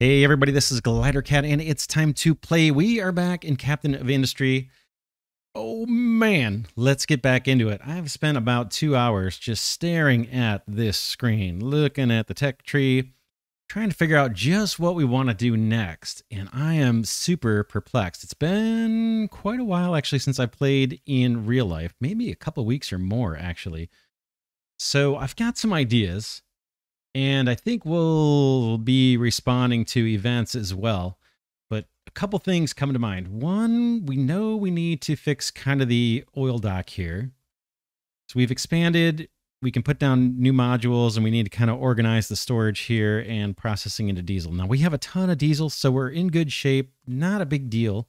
Hey everybody, this is Glidercat, and it's time to play. We are back in Captain of Industry. Oh man, let's get back into it. I've spent about two hours just staring at this screen, looking at the tech tree, trying to figure out just what we want to do next. And I am super perplexed. It's been quite a while actually since I played in real life, maybe a couple weeks or more actually. So I've got some ideas and I think we'll be responding to events as well. But a couple things come to mind. One, we know we need to fix kind of the oil dock here. So we've expanded, we can put down new modules, and we need to kind of organize the storage here and processing into diesel. Now we have a ton of diesel, so we're in good shape. Not a big deal,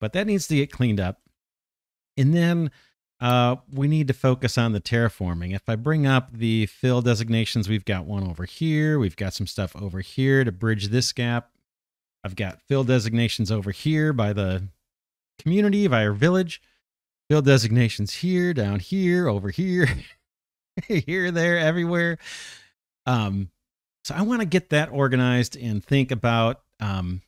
but that needs to get cleaned up. And then uh, we need to focus on the terraforming. If I bring up the fill designations, we've got one over here. We've got some stuff over here to bridge this gap. I've got fill designations over here by the community, by our village. Fill designations here, down here, over here, here, there, everywhere. Um, so I want to get that organized and think about um,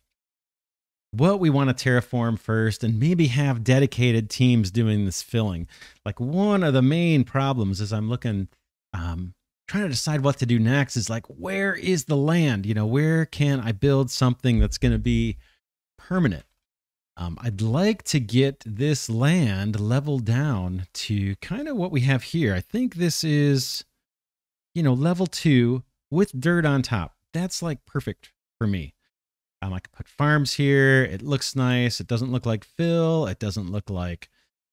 what we want to terraform first and maybe have dedicated teams doing this filling. Like one of the main problems as I'm looking, um, trying to decide what to do next is like, where is the land? You know, where can I build something that's going to be permanent? Um, I'd like to get this land leveled down to kind of what we have here. I think this is, you know, level two with dirt on top. That's like perfect for me. Um, I can put farms here. It looks nice. It doesn't look like fill. It doesn't look like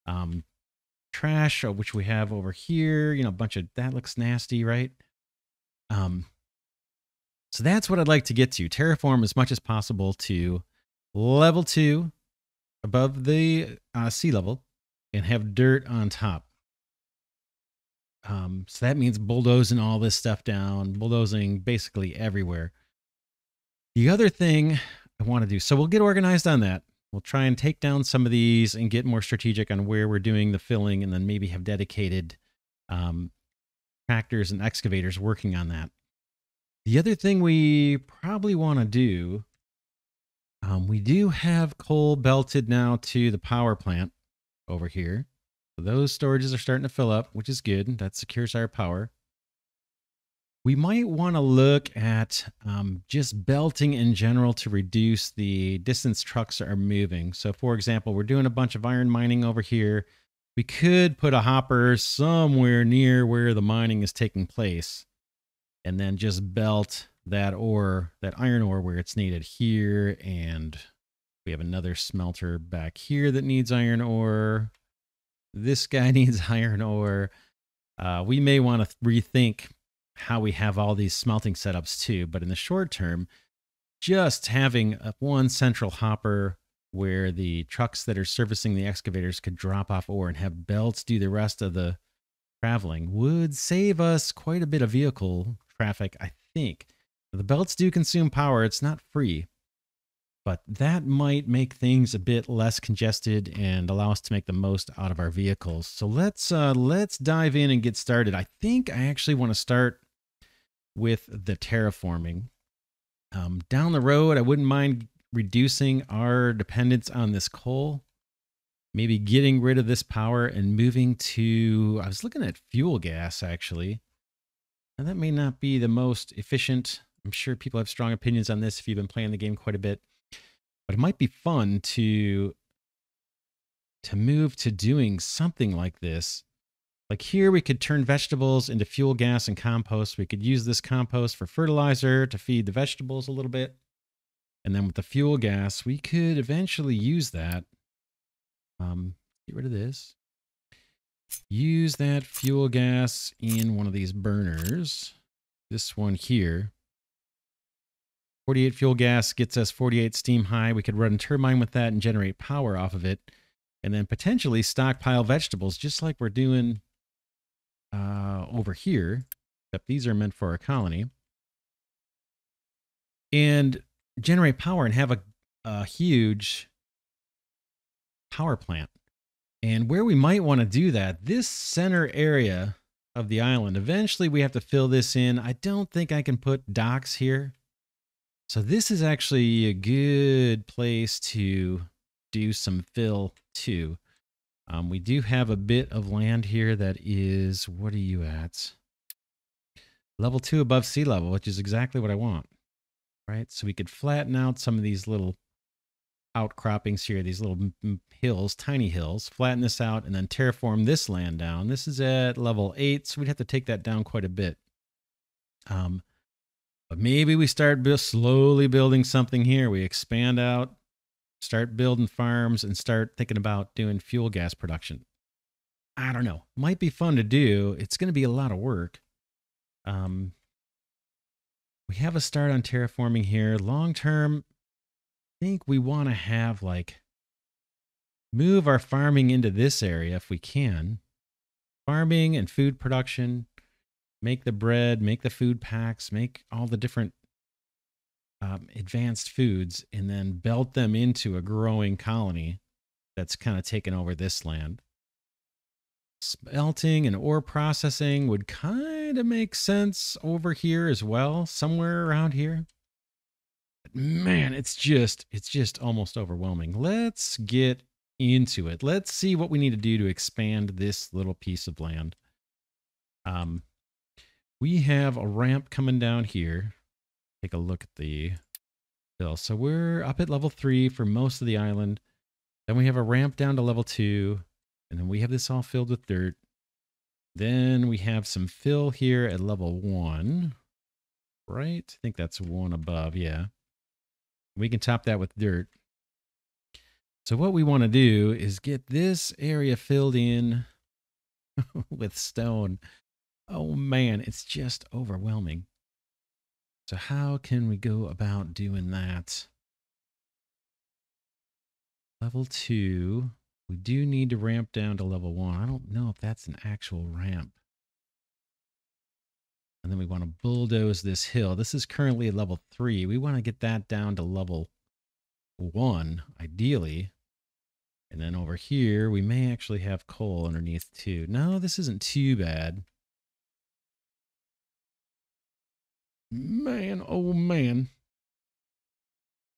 um, trash, uh, which we have over here. You know, a bunch of that looks nasty, right? Um, so that's what I'd like to get to. Terraform as much as possible to level two above the uh, sea level and have dirt on top. Um, so that means bulldozing all this stuff down, bulldozing basically everywhere. The other thing I want to do, so we'll get organized on that. We'll try and take down some of these and get more strategic on where we're doing the filling and then maybe have dedicated um, tractors and excavators working on that. The other thing we probably want to do, um, we do have coal belted now to the power plant over here. So those storages are starting to fill up, which is good. That secures our power we might want to look at um, just belting in general to reduce the distance trucks are moving. So, for example, we're doing a bunch of iron mining over here. We could put a hopper somewhere near where the mining is taking place and then just belt that ore, that iron ore where it's needed here. And we have another smelter back here that needs iron ore. This guy needs iron ore. Uh, we may want to rethink how we have all these smelting setups too. But in the short term, just having one central hopper where the trucks that are servicing the excavators could drop off ore and have belts do the rest of the traveling would save us quite a bit of vehicle traffic, I think. The belts do consume power, it's not free, but that might make things a bit less congested and allow us to make the most out of our vehicles. So let's uh, let's dive in and get started. I think I actually want to start with the terraforming. Um, down the road, I wouldn't mind reducing our dependence on this coal, maybe getting rid of this power and moving to, I was looking at fuel gas actually. And that may not be the most efficient. I'm sure people have strong opinions on this if you've been playing the game quite a bit. But it might be fun to to move to doing something like this like here, we could turn vegetables into fuel gas and compost. We could use this compost for fertilizer to feed the vegetables a little bit. And then with the fuel gas, we could eventually use that. Um, get rid of this. Use that fuel gas in one of these burners. This one here. 48 fuel gas gets us 48 steam high. We could run a turbine with that and generate power off of it. And then potentially stockpile vegetables, just like we're doing uh, over here, except these are meant for a colony, and generate power and have a, a huge power plant. And where we might want to do that, this center area of the island, eventually we have to fill this in. I don't think I can put docks here. So this is actually a good place to do some fill too. Um, we do have a bit of land here that is, what are you at? Level two above sea level, which is exactly what I want, right? So we could flatten out some of these little outcroppings here, these little hills, tiny hills, flatten this out and then terraform this land down. This is at level eight, so we'd have to take that down quite a bit. Um, but maybe we start slowly building something here. We expand out, start building farms, and start thinking about doing fuel gas production. I don't know. Might be fun to do. It's going to be a lot of work. Um, we have a start on terraforming here. Long term, I think we want to have like move our farming into this area if we can. Farming and food production, make the bread, make the food packs, make all the different um, advanced foods, and then belt them into a growing colony that's kind of taken over this land. Smelting and ore processing would kind of make sense over here as well, somewhere around here. But man, it's just it's just almost overwhelming. Let's get into it. Let's see what we need to do to expand this little piece of land. Um, we have a ramp coming down here. Take a look at the hill. So we're up at level three for most of the island. Then we have a ramp down to level two. And then we have this all filled with dirt. Then we have some fill here at level one. Right? I think that's one above. Yeah. We can top that with dirt. So what we want to do is get this area filled in with stone. Oh man, it's just overwhelming. So how can we go about doing that? Level two, we do need to ramp down to level one. I don't know if that's an actual ramp. And then we want to bulldoze this hill. This is currently level three. We want to get that down to level one, ideally. And then over here, we may actually have coal underneath too. No, this isn't too bad. Man, oh man.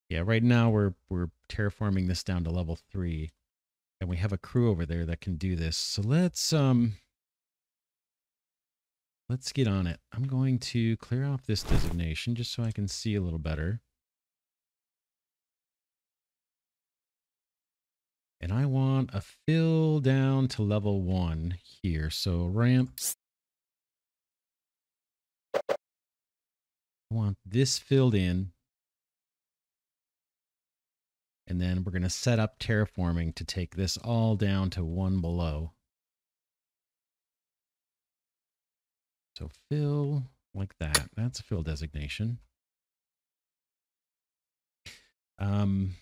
Yeah, right now we're we're terraforming this down to level three. And we have a crew over there that can do this. So let's um let's get on it. I'm going to clear off this designation just so I can see a little better. And I want a fill down to level one here. So ramps. Want this filled in. And then we're going to set up terraforming to take this all down to one below. So fill like that. That's a fill designation. Um,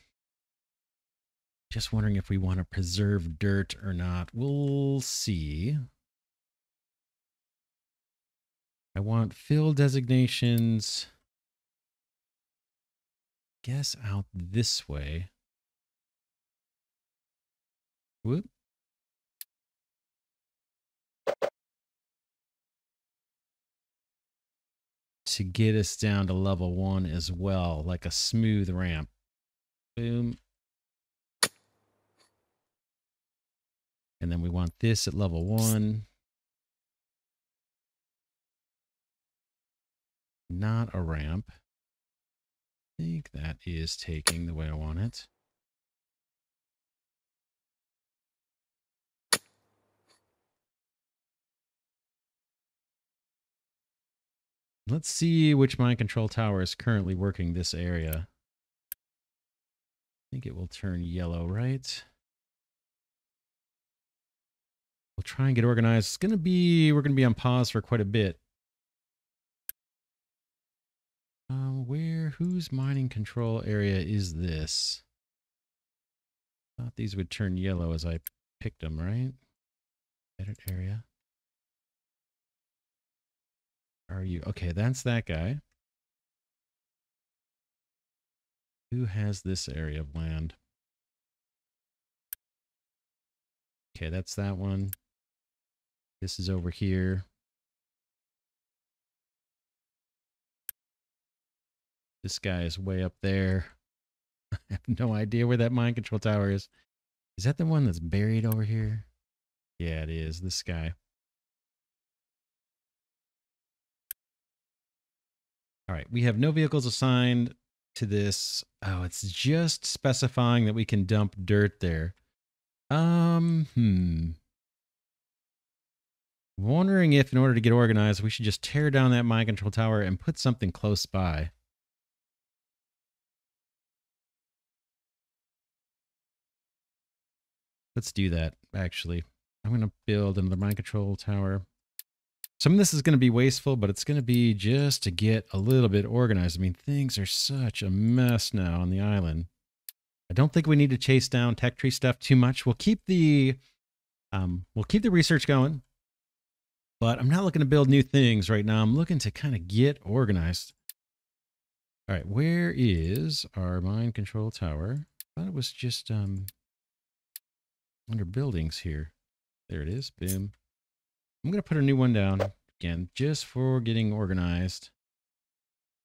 just wondering if we want to preserve dirt or not. We'll see. I want fill designations. Guess out this way. Whoop. To get us down to level one as well, like a smooth ramp. Boom. And then we want this at level one. Not a ramp. I think that is taking the way I want it. Let's see which mine control tower is currently working this area. I think it will turn yellow, right? We'll try and get organized. It's going to be, we're going to be on pause for quite a bit. Whose mining control area is this? Thought these would turn yellow as I picked them, right? Edit area. Are you, okay, that's that guy. Who has this area of land? Okay, that's that one. This is over here. This guy is way up there. I have no idea where that mine control tower is. Is that the one that's buried over here? Yeah, it is. This guy. All right, we have no vehicles assigned to this. Oh, it's just specifying that we can dump dirt there. Um, hmm. Wondering if in order to get organized, we should just tear down that mine control tower and put something close by. Let's do that, actually. I'm going to build another mine control tower. Some of this is going to be wasteful, but it's going to be just to get a little bit organized. I mean, things are such a mess now on the island. I don't think we need to chase down tech tree stuff too much. We'll keep the um, we'll keep the research going, but I'm not looking to build new things right now. I'm looking to kind of get organized. All right, where is our mine control tower? I thought it was just um, under buildings here. There it is. Boom. I'm going to put a new one down again, just for getting organized.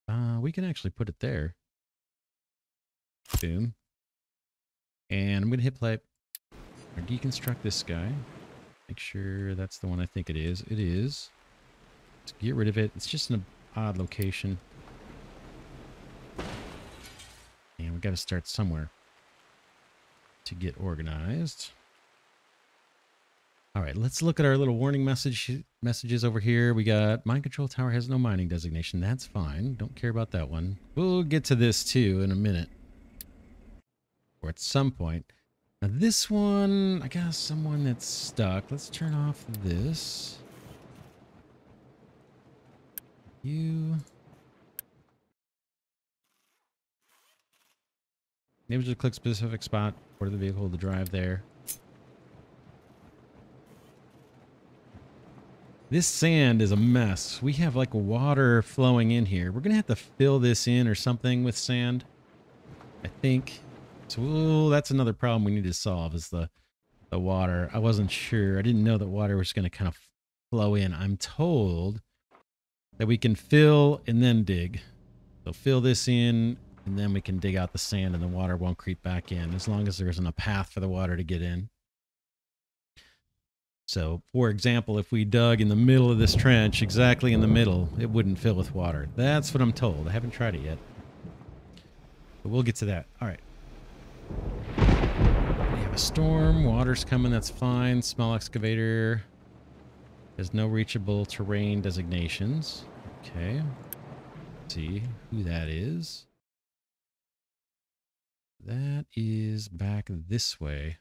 Uh, we can actually put it there. Boom. And I'm going to hit play. Or deconstruct this guy. Make sure that's the one I think it is. It is. Let's get rid of it. It's just in an odd location. And we got to start somewhere to get organized. All right, let's look at our little warning message messages over here. We got mine control tower has no mining designation. That's fine. Don't care about that one. We'll get to this too in a minute. Or at some point. Now this one, I got someone that's stuck. Let's turn off this. You. Maybe just click specific spot for the vehicle to drive there. This sand is a mess. We have like water flowing in here. We're going to have to fill this in or something with sand. I think. So ooh, that's another problem we need to solve is the, the water. I wasn't sure. I didn't know that water was going to kind of flow in. I'm told that we can fill and then dig. So fill this in and then we can dig out the sand and the water won't creep back in as long as there isn't a path for the water to get in. So, for example, if we dug in the middle of this trench, exactly in the middle, it wouldn't fill with water. That's what I'm told. I haven't tried it yet. But we'll get to that. All right. We have a storm. Water's coming. That's fine. Small excavator. Has no reachable terrain designations. Okay. Let's see who that is. That is back this way.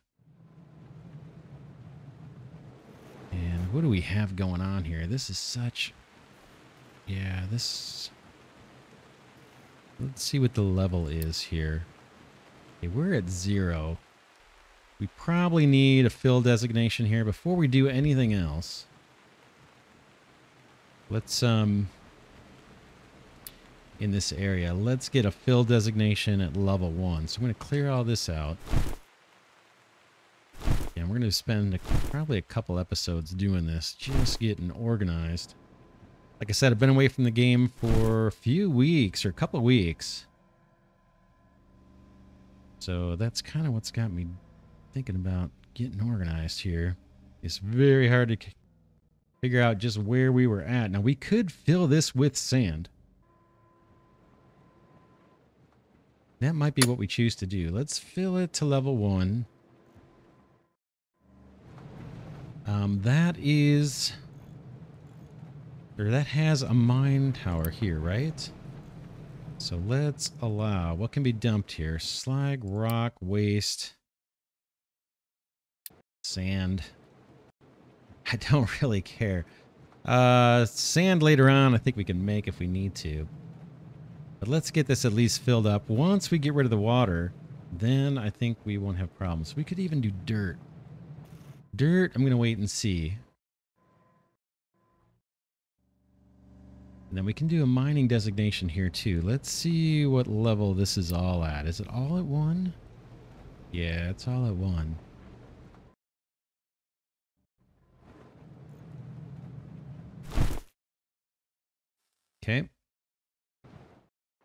And what do we have going on here? This is such... Yeah, this... Let's see what the level is here. Okay, we're at zero. We probably need a fill designation here before we do anything else. Let's, um... In this area, let's get a fill designation at level one. So I'm going to clear all this out. And we're going to spend a, probably a couple episodes doing this, just getting organized. Like I said, I've been away from the game for a few weeks or a couple weeks. So that's kind of what's got me thinking about getting organized here. It's very hard to figure out just where we were at. Now, we could fill this with sand. That might be what we choose to do. Let's fill it to level one. Um, that is... Or that has a mine tower here, right? So let's allow... What can be dumped here? Slag, rock, waste, sand. I don't really care. Uh, sand later on I think we can make if we need to. But let's get this at least filled up. Once we get rid of the water, then I think we won't have problems. We could even do dirt. Dirt, I'm going to wait and see. And then we can do a mining designation here too. Let's see what level this is all at. Is it all at one? Yeah, it's all at one. Okay.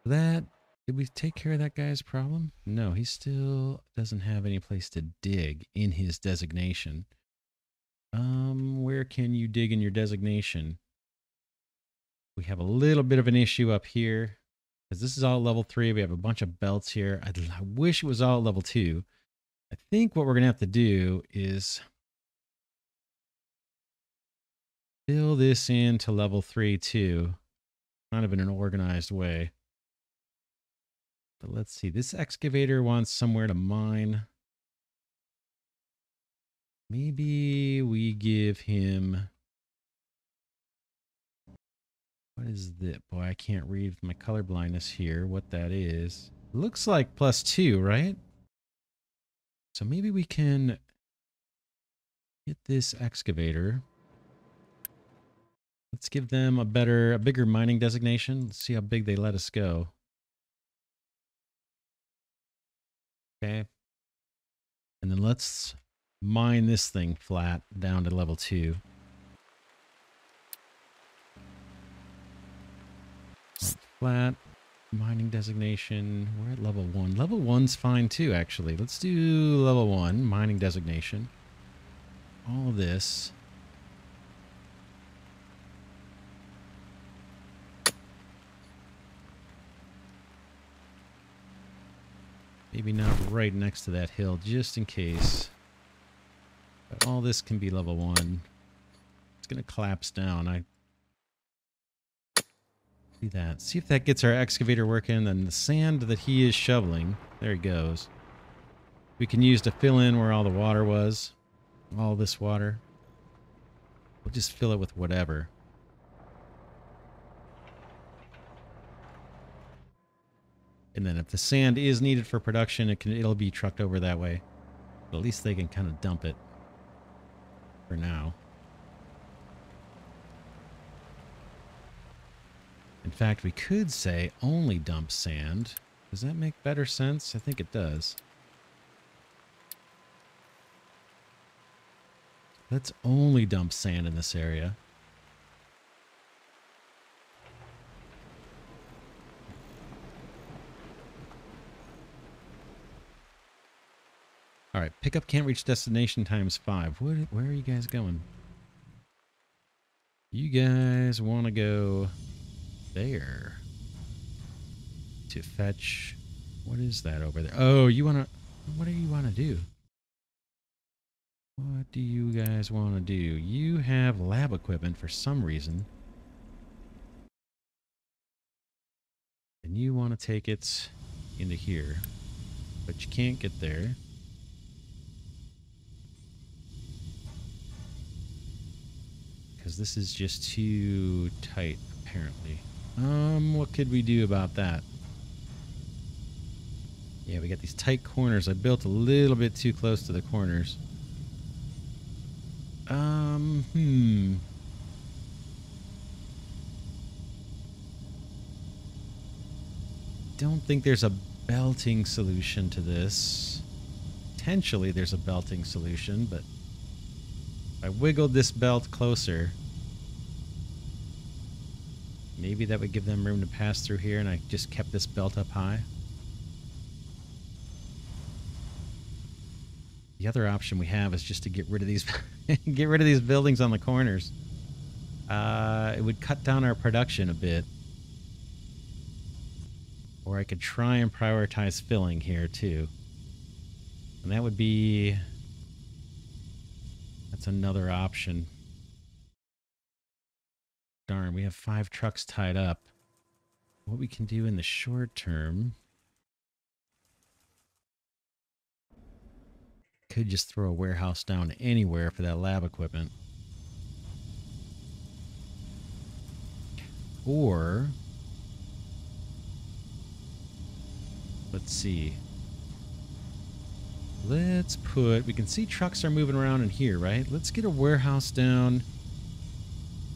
That Did we take care of that guy's problem? No, he still doesn't have any place to dig in his designation. Um, where can you dig in your designation? We have a little bit of an issue up here because this is all level three. We have a bunch of belts here. I, I wish it was all level two. I think what we're going to have to do is fill this in to level three too, kind of in an organized way. But let's see, this excavator wants somewhere to mine. Maybe we give him... What is that? Boy, I can't read my color blindness here what that is. Looks like plus two, right? So maybe we can get this excavator. Let's give them a better, a bigger mining designation. Let's see how big they let us go. Okay. And then let's mine this thing flat down to level two. Flat mining designation. We're at level one. Level one's fine too, actually. Let's do level one mining designation. All of this. Maybe not right next to that hill, just in case. But all this can be level one. It's going to collapse down. I see that. See if that gets our excavator working. And the sand that he is shoveling, there he goes. We can use to fill in where all the water was. All this water. We'll just fill it with whatever. And then if the sand is needed for production, it can it'll be trucked over that way. But at least they can kind of dump it for now. In fact, we could say only dump sand. Does that make better sense? I think it does. Let's only dump sand in this area. All right, pickup can't reach destination times five. Where, where are you guys going? You guys want to go there to fetch. What is that over there? Oh, you want to. What do you want to do? What do you guys want to do? You have lab equipment for some reason. And you want to take it into here. But you can't get there. Because this is just too tight, apparently. Um, what could we do about that? Yeah, we got these tight corners. I built a little bit too close to the corners. Um, hmm. Don't think there's a belting solution to this. Potentially there's a belting solution, but I wiggled this belt closer. Maybe that would give them room to pass through here and I just kept this belt up high. The other option we have is just to get rid of these get rid of these buildings on the corners. Uh, it would cut down our production a bit. Or I could try and prioritize filling here too. And that would be that's another option. Darn, we have five trucks tied up. What we can do in the short term... Could just throw a warehouse down anywhere for that lab equipment. Or... Let's see. Let's put, we can see trucks are moving around in here, right? Let's get a warehouse down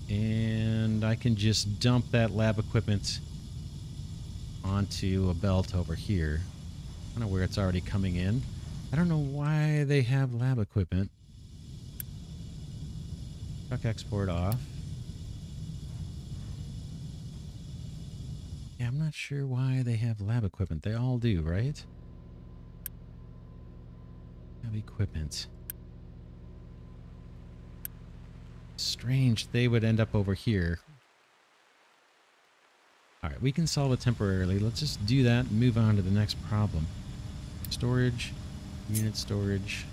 and I can just dump that lab equipment onto a belt over here. I don't know where it's already coming in. I don't know why they have lab equipment. Truck export off. Yeah, I'm not sure why they have lab equipment. They all do, right? Lab equipment. Strange they would end up over here. Alright, we can solve it temporarily. Let's just do that move on to the next problem. Storage, unit storage.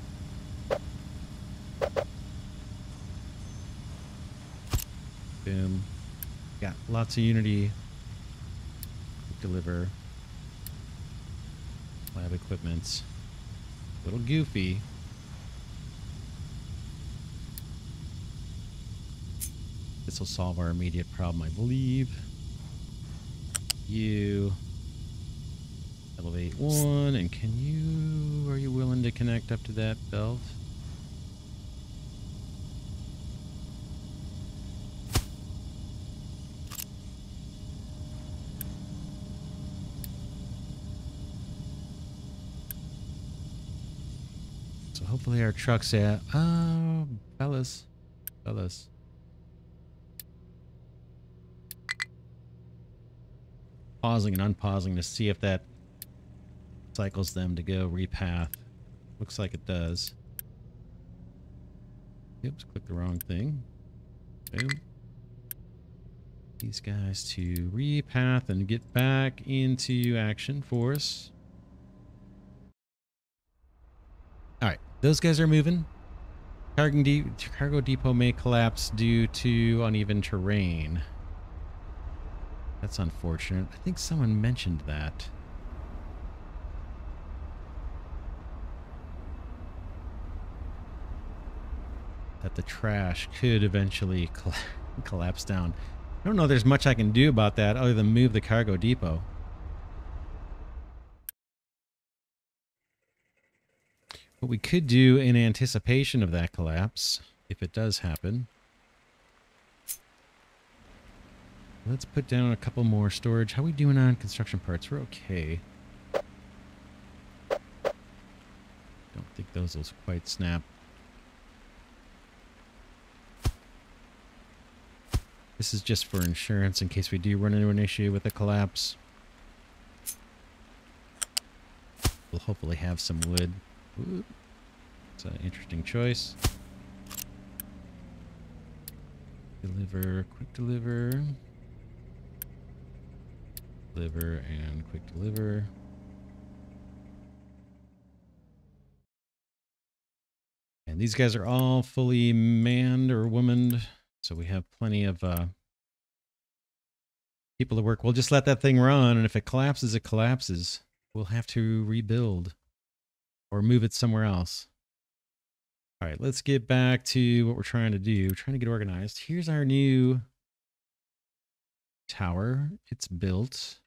Boom. Got lots of Unity. Deliver. Lab equipment. Little goofy. This will solve our immediate problem, I believe. You elevate one, and can you, are you willing to connect up to that belt? Hopefully our truck's at, oh, uh, fellas, fellas. pausing and unpausing to see if that cycles them to go repath. Looks like it does. Oops, click the wrong thing. Boom. These guys to repath and get back into action for us. Alright, those guys are moving. Cargo, de cargo depot may collapse due to uneven terrain. That's unfortunate. I think someone mentioned that. That the trash could eventually coll collapse down. I don't know there's much I can do about that other than move the cargo depot. What we could do in anticipation of that collapse, if it does happen, Let's put down a couple more storage. How are we doing on construction parts? We're okay. Don't think those will quite snap. This is just for insurance in case we do run into an issue with a collapse. We'll hopefully have some wood. It's an interesting choice. Deliver, quick deliver deliver and quick deliver. And these guys are all fully manned or womaned, so we have plenty of uh, people to work. We'll just let that thing run, and if it collapses, it collapses. We'll have to rebuild or move it somewhere else. All right, let's get back to what we're trying to do. We're trying to get organized. Here's our new tower. It's built.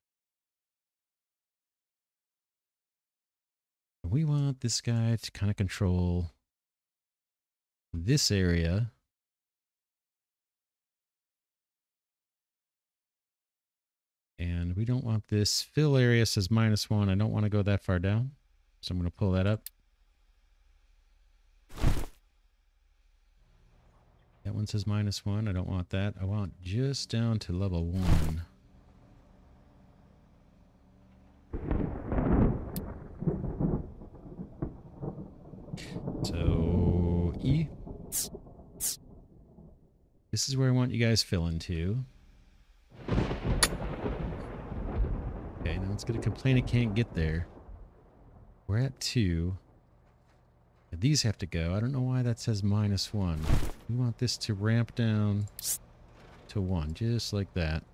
We want this guy to kind of control this area. And we don't want this fill area says minus one. I don't want to go that far down. So I'm going to pull that up. That one says minus one. I don't want that. I want just down to level one. So E. This is where I want you guys filling to. Okay, now it's going to complain it can't get there. We're at two. These have to go. I don't know why that says minus one. We want this to ramp down to one, just like that.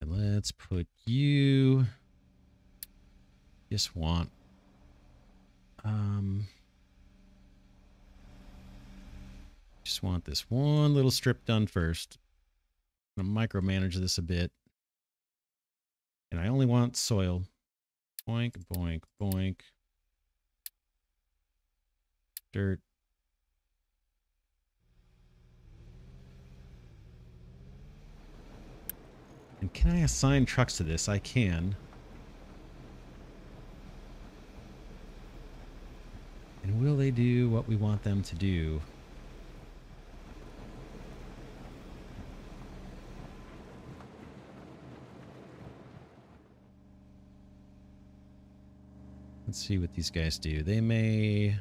And let's put you just want um just want this one little strip done first i'm gonna micromanage this a bit and i only want soil boink boink boink dirt And can I assign trucks to this? I can. And will they do what we want them to do? Let's see what these guys do. They may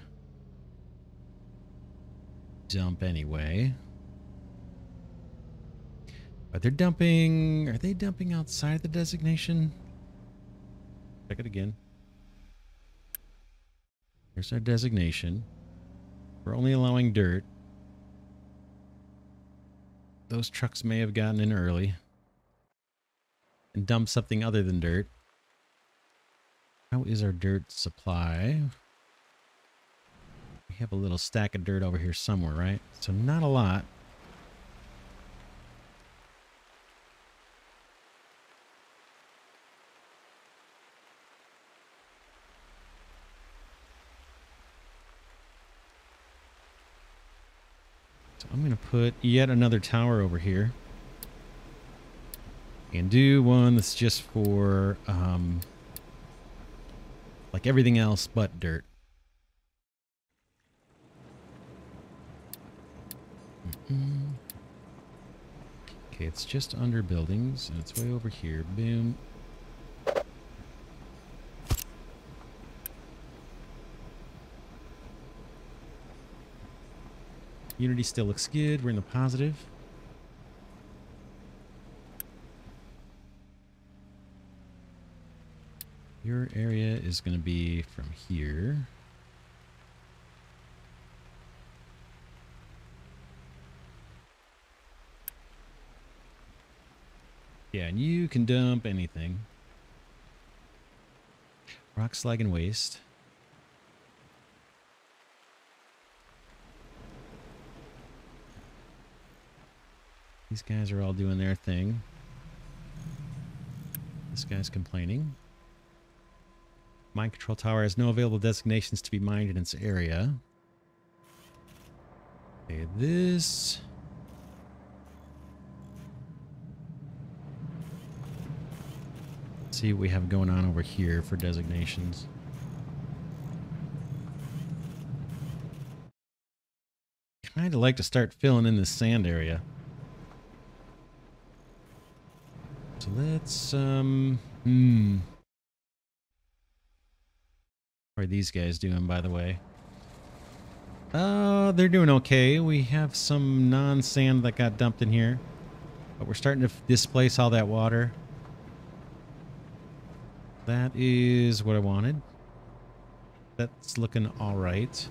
dump anyway. But they're dumping... Are they dumping outside the designation? Check it again. Here's our designation. We're only allowing dirt. Those trucks may have gotten in early and dumped something other than dirt. How is our dirt supply? We have a little stack of dirt over here somewhere, right? So not a lot. So I'm going to put yet another tower over here. And do one that's just for um, like everything else but dirt. Okay, it's just under buildings, and it's way over here. Boom. Unity still looks good. We're in the positive. Your area is going to be from here. Yeah, and you can dump anything. Rock, slag, and waste. These guys are all doing their thing. This guy's complaining. Mine control tower has no available designations to be mined in its area. Okay, this... Let's see what we have going on over here for designations. Kind of like to start filling in this sand area. So let's, um, hmm. Are these guys doing, by the way? Uh, they're doing okay. We have some non-sand that got dumped in here. But we're starting to displace all that water. That is what I wanted. That's looking all right.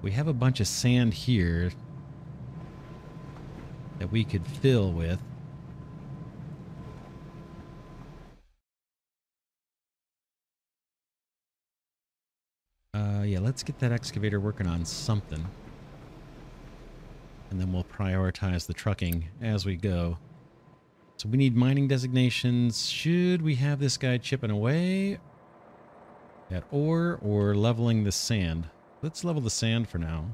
We have a bunch of sand here that we could fill with. Uh, Uh, yeah, let's get that excavator working on something. And then we'll prioritize the trucking as we go. So we need mining designations. Should we have this guy chipping away at ore or leveling the sand? Let's level the sand for now.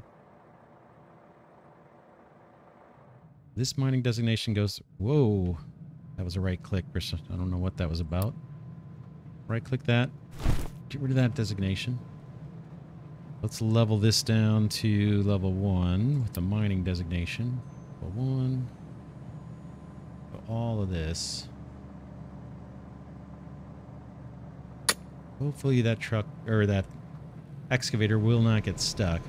This mining designation goes... Whoa. That was a right click. I don't know what that was about. Right click that. Get rid of that designation. Let's level this down to level 1 with the mining designation. Level 1. All of this. Hopefully that truck, or that excavator will not get stuck.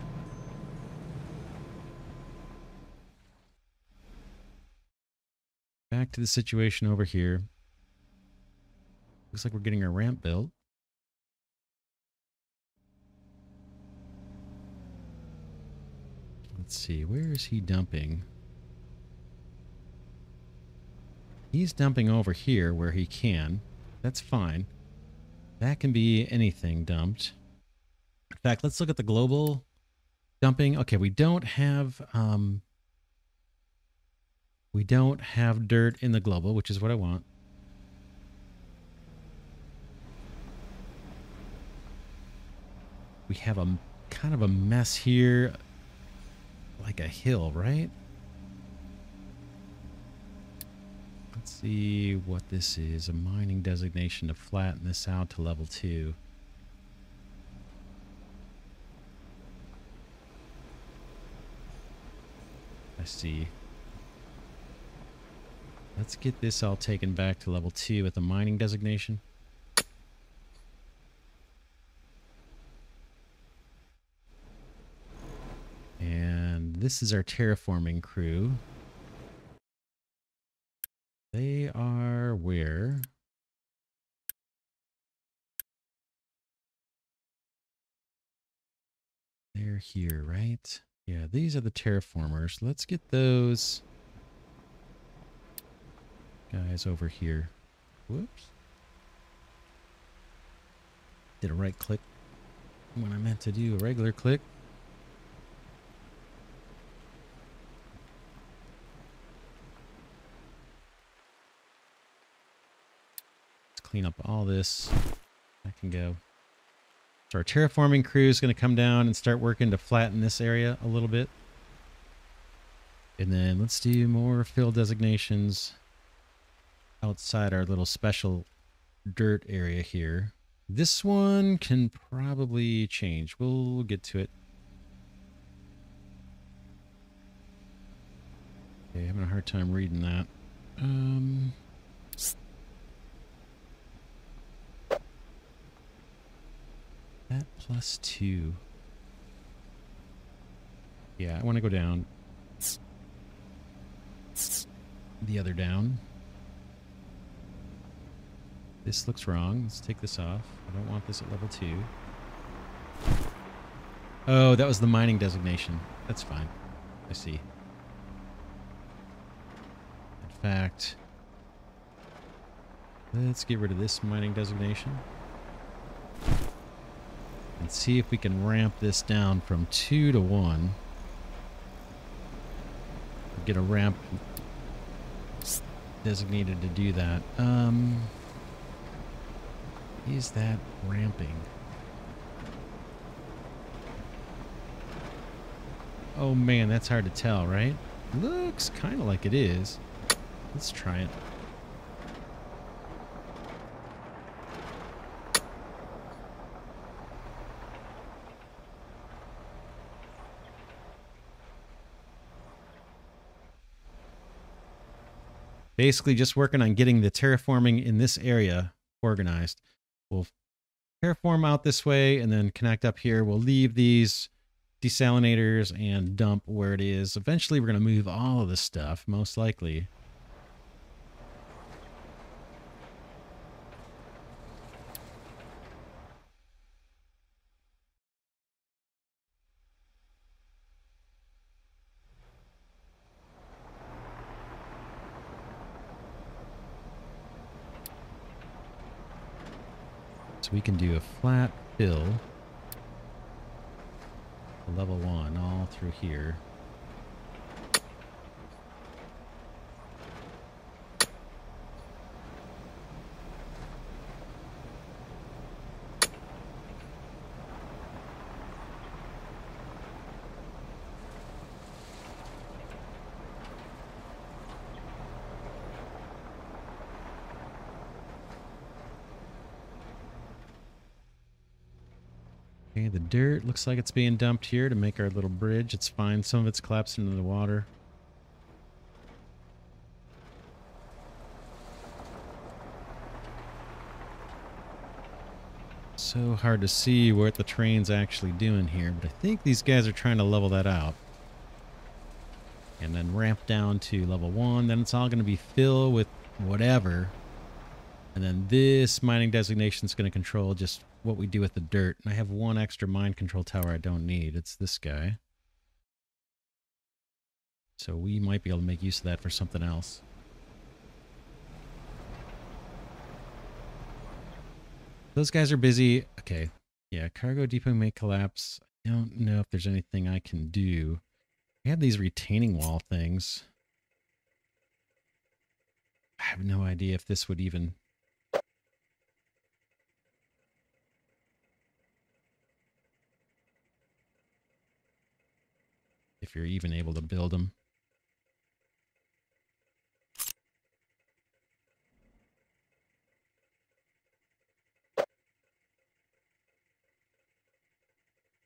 Back to the situation over here. Looks like we're getting our ramp built. Let's see, where is he dumping? He's dumping over here where he can. That's fine. That can be anything dumped. In fact, let's look at the global dumping. Okay, we don't have um, we don't have dirt in the global, which is what I want. We have a kind of a mess here like a hill, right? Let's see what this is. A mining designation to flatten this out to level 2. I see. Let's get this all taken back to level 2 with a mining designation. And this is our terraforming crew. They are where? They're here, right? Yeah, these are the terraformers. Let's get those guys over here. Whoops. Did a right click when I meant to do a regular click. Clean up all this. I can go. So our terraforming crew is going to come down and start working to flatten this area a little bit. And then let's do more fill designations outside our little special dirt area here. This one can probably change. We'll get to it. Okay, having a hard time reading that. Um, that plus two. Yeah, I want to go down. The other down. This looks wrong. Let's take this off. I don't want this at level 2. Oh, that was the mining designation. That's fine. I see. In fact, let's get rid of this mining designation. And see if we can ramp this down from 2 to 1. Get a ramp designated to do that. Um... Is that ramping? Oh man, that's hard to tell, right? Looks kind of like it is. Let's try it. Basically just working on getting the terraforming in this area organized. We'll terraform out this way and then connect up here. We'll leave these desalinators and dump where it is. Eventually, we're going to move all of this stuff, most likely. Can do a flat fill level one all through here. Dirt looks like it's being dumped here to make our little bridge. It's fine. Some of it's collapsed into the water. So hard to see what the train's actually doing here, but I think these guys are trying to level that out. And then ramp down to level one. Then it's all going to be filled with whatever. And then this mining designation is going to control just what we do with the dirt. And I have one extra mine control tower I don't need. It's this guy. So we might be able to make use of that for something else. Those guys are busy. Okay. Yeah, cargo depot may collapse. I don't know if there's anything I can do. We have these retaining wall things. I have no idea if this would even if you're even able to build them.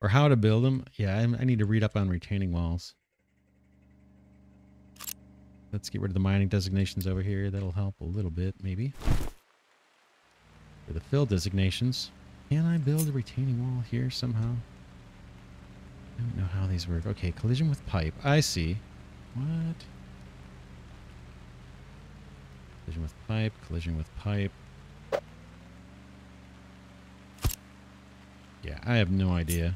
Or how to build them. Yeah, I, need to read up on retaining walls. Let's get rid of the mining designations over here. That'll help a little bit, maybe. For the fill designations. Can I build a retaining wall here somehow? I don't know how these work. Okay, collision with pipe. I see. What? Collision with pipe, collision with pipe. Yeah, I have no idea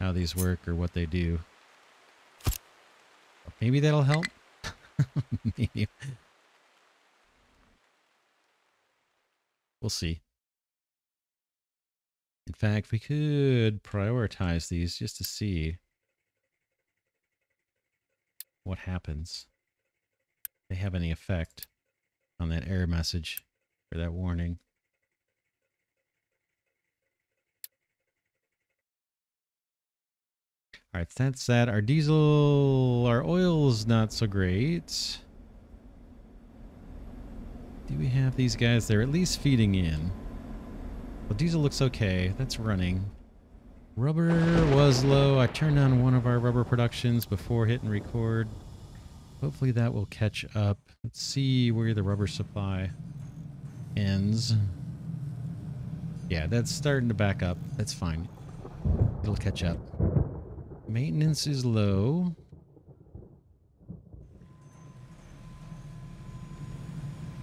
how these work or what they do. Maybe that'll help. Maybe. We'll see. In fact, we could prioritize these just to see what happens. They have any effect on that error message or that warning. All right, that's that. Our diesel, our oil's not so great. Do we have these guys? They're at least feeding in. Well, diesel looks okay. That's running. Rubber was low. I turned on one of our rubber productions before hitting record. Hopefully that will catch up. Let's see where the rubber supply ends. Yeah, that's starting to back up. That's fine. It'll catch up. Maintenance is low.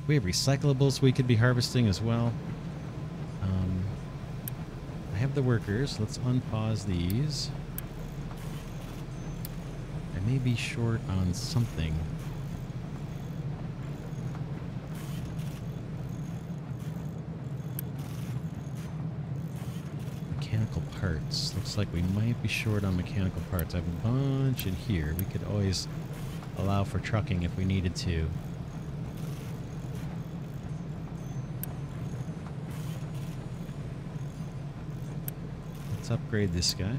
We have recyclables we could be harvesting as well. Um, I have the workers. Let's unpause these. I may be short on something. mechanical parts. Looks like we might be short on mechanical parts. I have a bunch in here. We could always allow for trucking if we needed to. Let's upgrade this guy.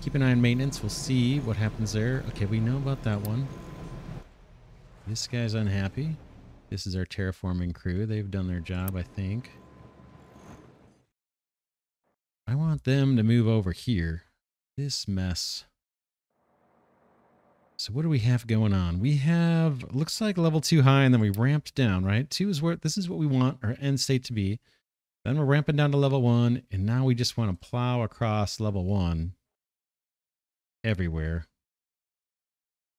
Keep an eye on maintenance. We'll see what happens there. Okay, we know about that one. This guy's unhappy. This is our terraforming crew. They've done their job, I think. I want them to move over here. This mess. So what do we have going on? We have, looks like level 2 high and then we ramped down, right? 2 is where, this is what we want our end state to be. Then we're ramping down to level 1 and now we just want to plow across level 1 everywhere.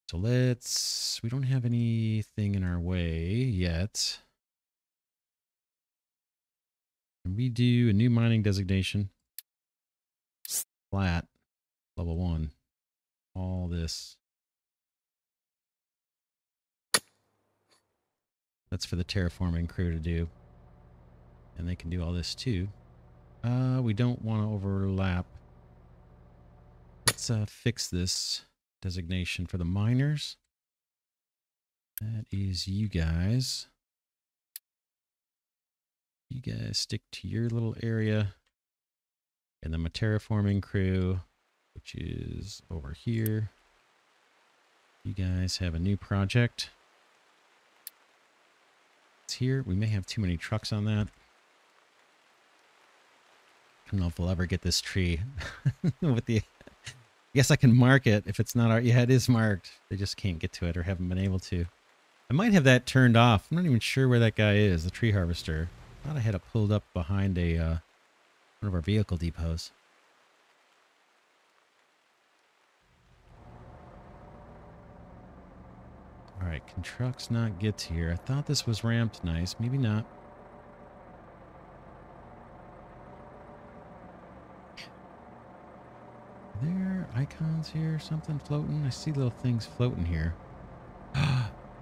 So let's, we don't have anything in our way yet. And we do a new mining designation? Flat, level one, all this. That's for the terraforming crew to do. And they can do all this too. Uh, we don't want to overlap. Let's uh, fix this designation for the miners. That is you guys. You guys stick to your little area. And then my terraforming crew, which is over here. You guys have a new project. It's here. We may have too many trucks on that. I don't know if we'll ever get this tree with the I guess I can mark it if it's not our. Yeah, it is marked. They just can't get to it or haven't been able to. I might have that turned off. I'm not even sure where that guy is, the tree harvester. I thought I had it pulled up behind a uh, one of our vehicle depots. All right, can trucks not get here? I thought this was ramped nice. Maybe not. Are there icons here? Something floating? I see little things floating here.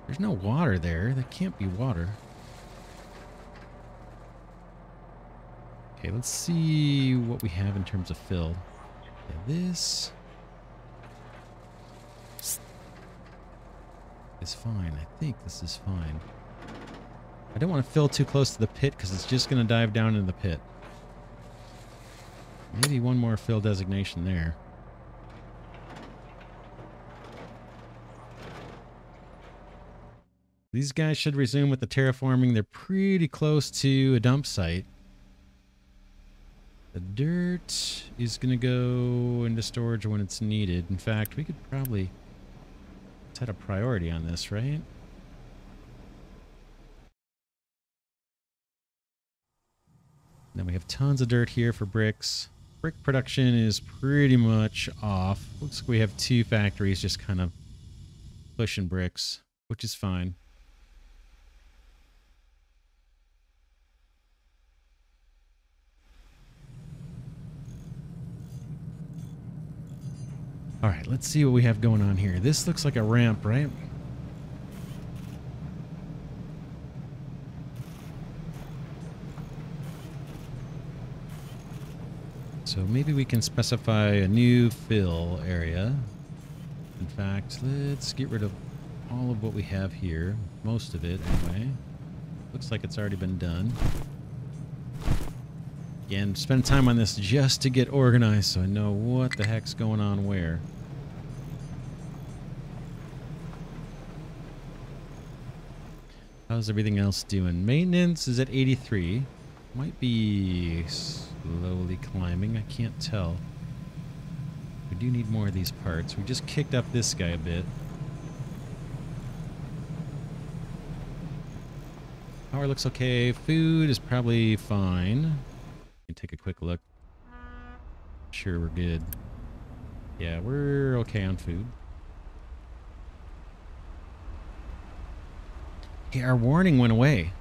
There's no water there. That can't be water. Okay, let's see what we have in terms of fill. Yeah, this is fine. I think this is fine. I don't want to fill too close to the pit because it's just going to dive down into the pit. Maybe one more fill designation there. These guys should resume with the terraforming. They're pretty close to a dump site. The dirt is going to go into storage when it's needed. In fact, we could probably set a priority on this, right? Then we have tons of dirt here for bricks. Brick production is pretty much off. Looks like we have two factories just kind of pushing bricks, which is fine. All right, let's see what we have going on here. This looks like a ramp, right? So maybe we can specify a new fill area. In fact, let's get rid of all of what we have here. Most of it, anyway. Looks like it's already been done. Again, spend time on this just to get organized so I know what the heck's going on where. How's everything else doing? Maintenance is at 83. Might be slowly climbing. I can't tell. We do need more of these parts. We just kicked up this guy a bit. Power looks okay. Food is probably fine. Take a quick look. Sure, we're good. Yeah, we're okay on food. Hey, our warning went away.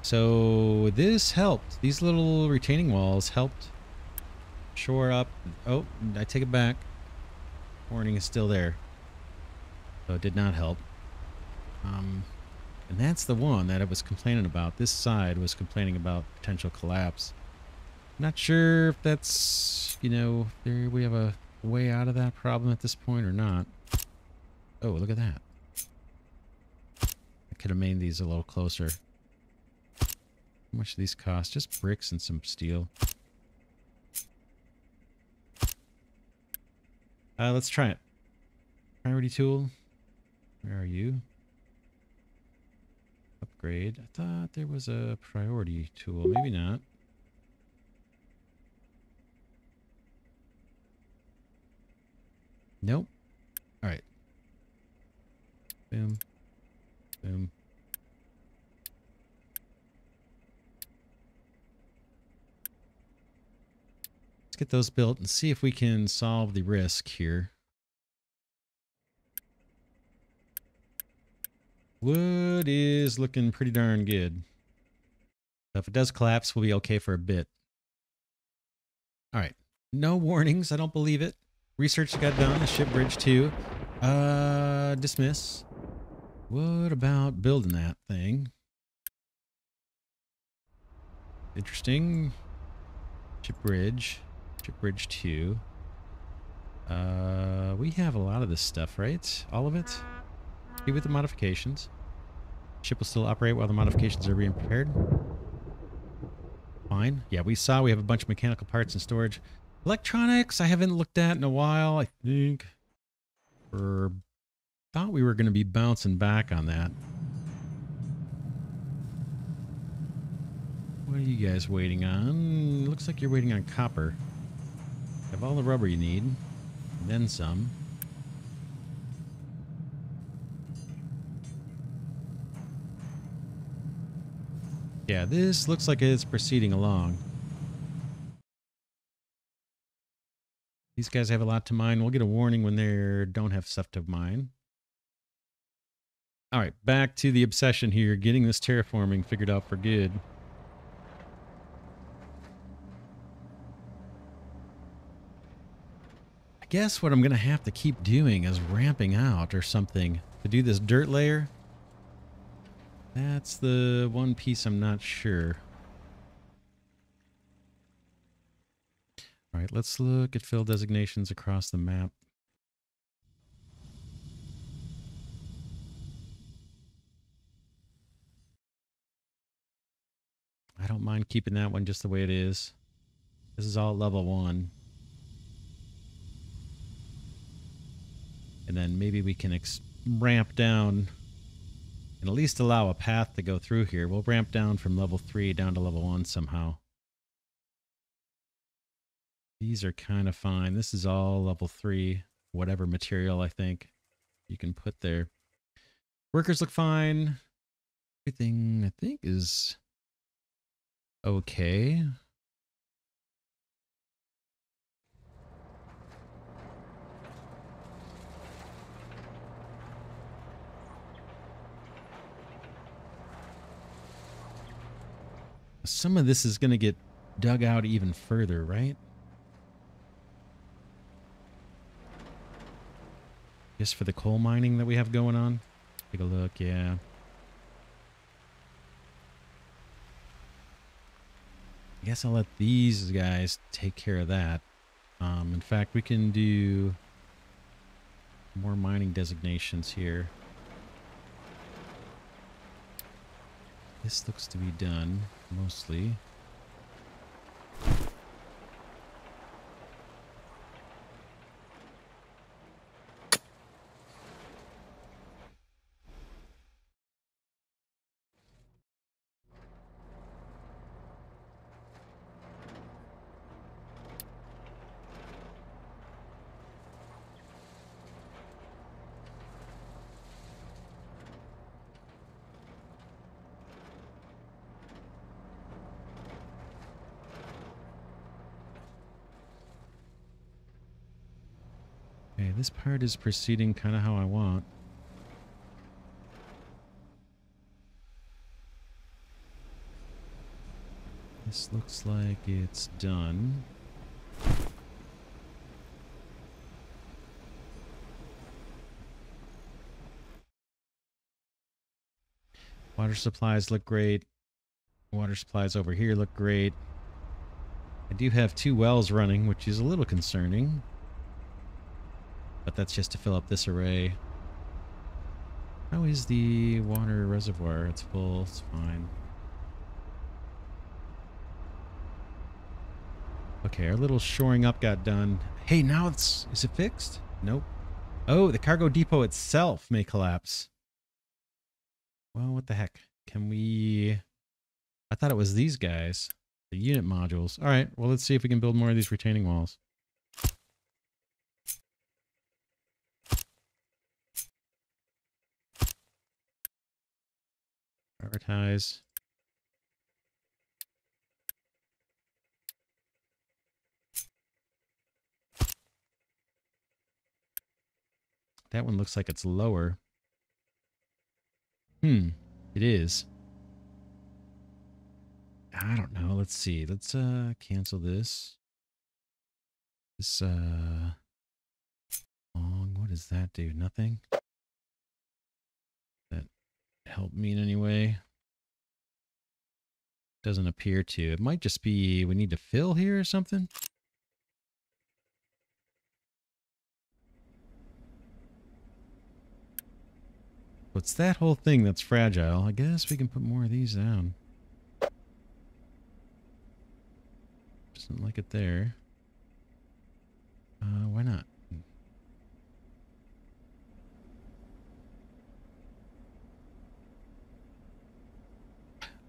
So this helped. These little retaining walls helped shore up. Oh, I take it back. Warning is still there. So it did not help. Um, and that's the one that I was complaining about. This side was complaining about potential collapse. Not sure if that's, you know, there we have a way out of that problem at this point or not. Oh, look at that. I could have made these a little closer. How much do these cost? Just bricks and some steel. Uh, let's try it. Priority tool. Where are you? Upgrade. I thought there was a priority tool. Maybe not. Nope. All right. Boom. Boom. Let's get those built and see if we can solve the risk here. Wood is looking pretty darn good. So if it does collapse, we'll be okay for a bit. All right. No warnings. I don't believe it. Research got done. The ship bridge too. Uh, dismiss. What about building that thing? Interesting. Ship bridge. Ship bridge 2. Uh, we have a lot of this stuff, right? All of it? With the modifications. Ship will still operate while the modifications are being prepared. Fine. Yeah, we saw we have a bunch of mechanical parts in storage. Electronics, I haven't looked at in a while, I think. Or thought we were going to be bouncing back on that. What are you guys waiting on? Looks like you're waiting on copper. Have all the rubber you need. Then some. Yeah, this looks like it's proceeding along. These guys have a lot to mine. We'll get a warning when they don't have stuff to mine. All right, back to the obsession here, getting this terraforming figured out for good. I guess what I'm going to have to keep doing is ramping out or something to do this dirt layer. That's the one piece I'm not sure. All right, let's look at fill designations across the map. I don't mind keeping that one just the way it is. This is all level one. And then maybe we can ramp down and at least allow a path to go through here. We'll ramp down from level three down to level one somehow. These are kind of fine. This is all level three, whatever material I think you can put there. Workers look fine. Everything I think is okay. Some of this is going to get dug out even further, right? Just for the coal mining that we have going on. Take a look, yeah. I guess I'll let these guys take care of that. Um, in fact, we can do more mining designations here. This looks to be done, mostly. Okay, is proceeding kind of how I want. This looks like it's done. Water supplies look great. Water supplies over here look great. I do have two wells running, which is a little concerning. But that's just to fill up this array. How is the water reservoir? It's full. It's fine. Okay, our little shoring up got done. Hey, now it's... Is it fixed? Nope. Oh, the cargo depot itself may collapse. Well, what the heck? Can we... I thought it was these guys. The unit modules. All right, well, let's see if we can build more of these retaining walls. Prioritize. That one looks like it's lower. Hmm, it is. I don't know. Let's see. Let's uh cancel this. This uh long. What does that do? Nothing help me in any way? Doesn't appear to. It might just be we need to fill here or something. What's that whole thing that's fragile? I guess we can put more of these down. Doesn't like it there. Uh, why not?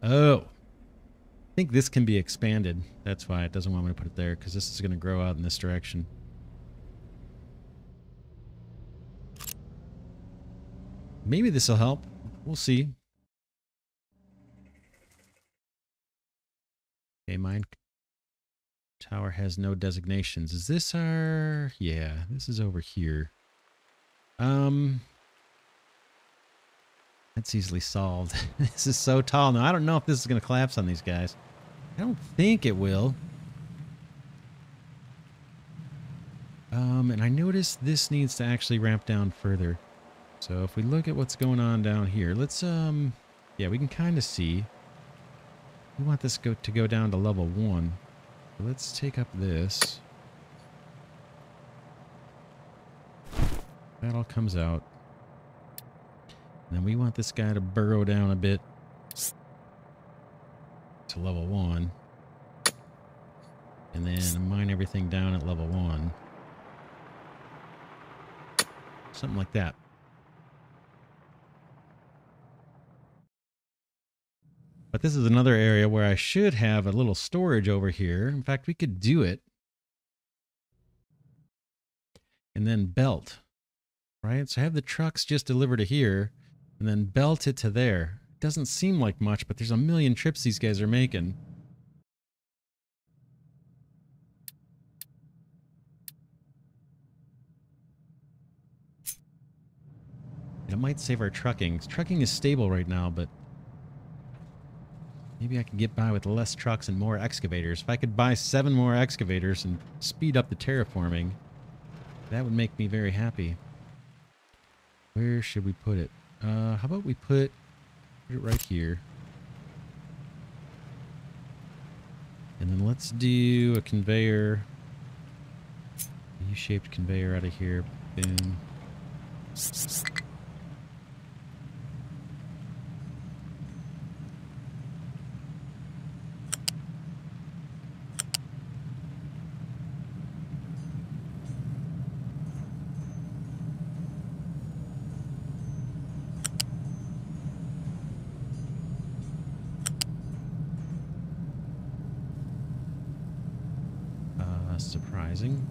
Oh. I think this can be expanded. That's why it doesn't want me to put it there, because this is going to grow out in this direction. Maybe this will help. We'll see. Okay, mine tower has no designations. Is this our... Yeah, this is over here. Um... That's easily solved. this is so tall. Now, I don't know if this is going to collapse on these guys. I don't think it will. Um, and I noticed this needs to actually ramp down further. So if we look at what's going on down here, let's, um, yeah, we can kind of see. We want this go to go down to level one. So let's take up this. That all comes out. Then we want this guy to burrow down a bit to level one. And then mine everything down at level one. Something like that. But this is another area where I should have a little storage over here. In fact, we could do it. and then belt, right? So have the trucks just deliver to here and then belt it to there. Doesn't seem like much, but there's a million trips these guys are making. It might save our trucking. Trucking is stable right now, but maybe I can get by with less trucks and more excavators. If I could buy seven more excavators and speed up the terraforming, that would make me very happy. Where should we put it? Uh, how about we put, put it right here. And then let's do a conveyor. U-shaped conveyor out of here. Boom. Uh, surprising.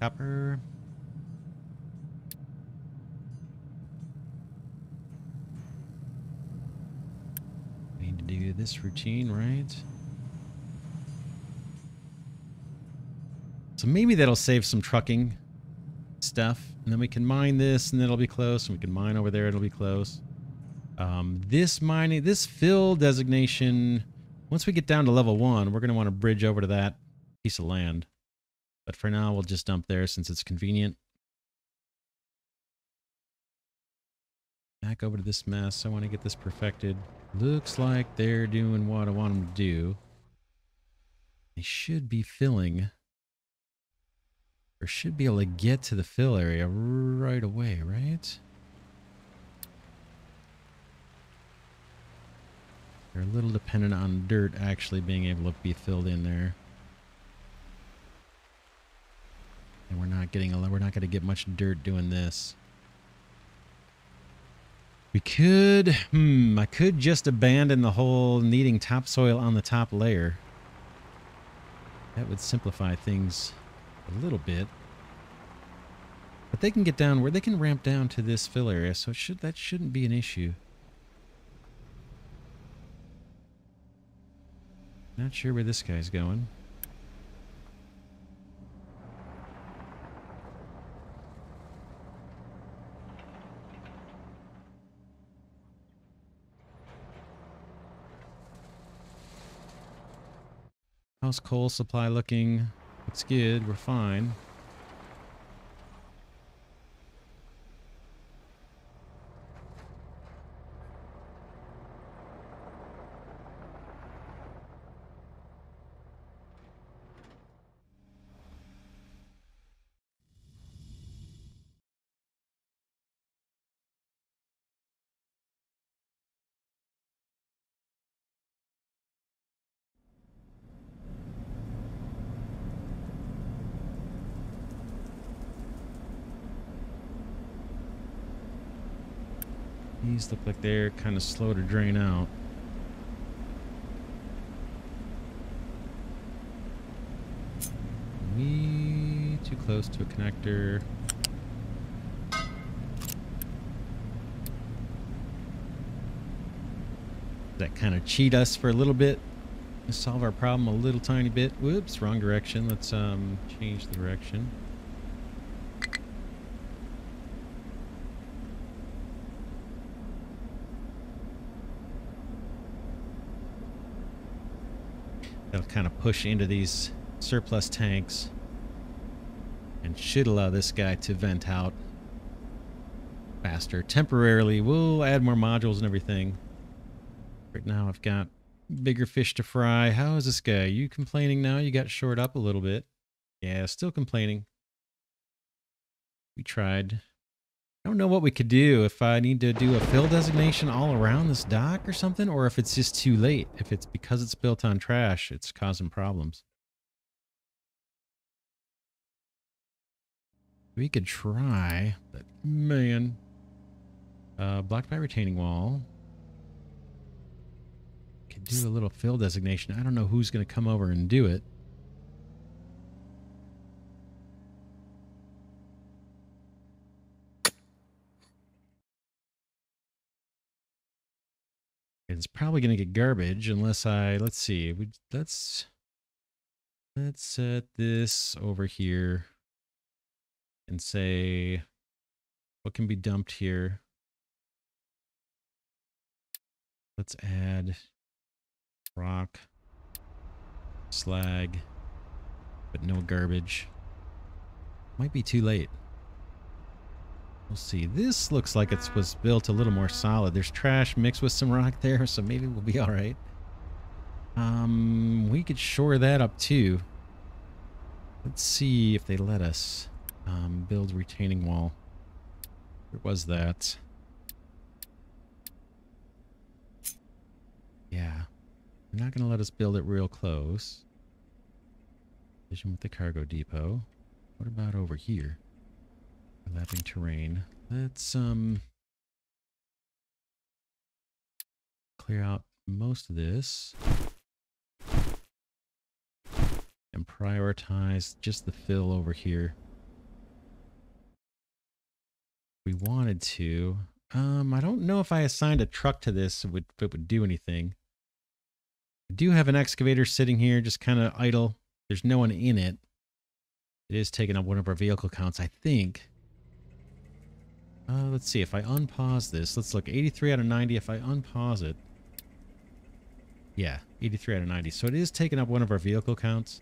Copper. We need to routine, right? So maybe that'll save some trucking stuff. And then we can mine this and it'll be close. And we can mine over there, it'll be close. Um, this mining, this fill designation, once we get down to level one, we're going to want to bridge over to that piece of land. But for now, we'll just dump there since it's convenient. Back over to this mess. I want to get this perfected. Looks like they're doing what I want them to do. They should be filling. Or should be able to get to the fill area right away, right? They're a little dependent on dirt actually being able to be filled in there. And we're not getting a we're not going to get much dirt doing this. We could, hmm, I could just abandon the whole needing topsoil on the top layer. That would simplify things a little bit. But they can get down where they can ramp down to this fill area, so it should that shouldn't be an issue. Not sure where this guy's going. How's coal supply looking? Looks good. We're fine. These look like they're kind of slow to drain out. We too close to a connector. That kind of cheat us for a little bit. Solve our problem a little tiny bit. Whoops, wrong direction. Let's um change the direction. That'll kind of push into these surplus tanks and should allow this guy to vent out faster. Temporarily, we'll add more modules and everything. Right now I've got bigger fish to fry. How is this guy? You complaining now? You got short up a little bit. Yeah, still complaining. We tried. I don't know what we could do if I need to do a fill designation all around this dock or something, or if it's just too late. If it's because it's built on trash, it's causing problems. We could try, but man. Uh, blocked by retaining wall. Could do a little fill designation. I don't know who's going to come over and do it. It's probably going to get garbage unless I, let's see, we, let's, let's set this over here and say, what can be dumped here? Let's add rock, slag, but no garbage. Might be too late. We'll see. This looks like it was built a little more solid. There's trash mixed with some rock there, so maybe we'll be all right. Um, we could shore that up too. Let's see if they let us um, build retaining wall. Where was that? Yeah. They're not going to let us build it real close. Vision with the cargo depot. What about over here? Lapping terrain. Let's um clear out most of this and prioritize just the fill over here. We wanted to. Um, I don't know if I assigned a truck to this, it would, if it would do anything. I do have an excavator sitting here, just kind of idle. There's no one in it. It is taking up one of our vehicle counts, I think. Uh, let's see, if I unpause this, let's look, 83 out of 90, if I unpause it. Yeah, 83 out of 90. So it is taking up one of our vehicle counts.